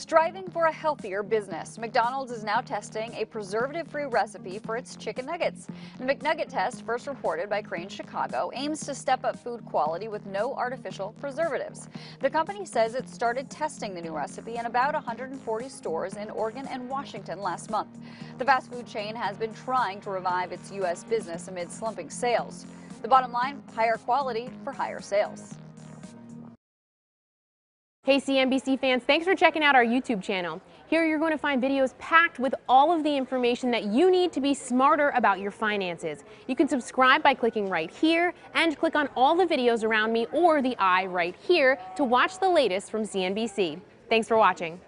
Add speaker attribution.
Speaker 1: Striving for a healthier business, McDonald's is now testing a preservative-free recipe for its chicken nuggets. The McNugget test, first reported by Crain's Chicago, aims to step up food quality with no artificial preservatives. The company says it started testing the new recipe in about 140 stores in Oregon and Washington last month. The fast food chain has been trying to revive its U.S. business amid slumping sales. The bottom line, higher quality for higher sales.
Speaker 2: Hey CNBC fans, thanks for checking out our YouTube channel. Here you're going to find videos packed with all of the information that you need to be smarter about your finances. You can subscribe by clicking right here and click on all the videos around me or the eye right here to watch the latest from CNBC. Thanks for watching.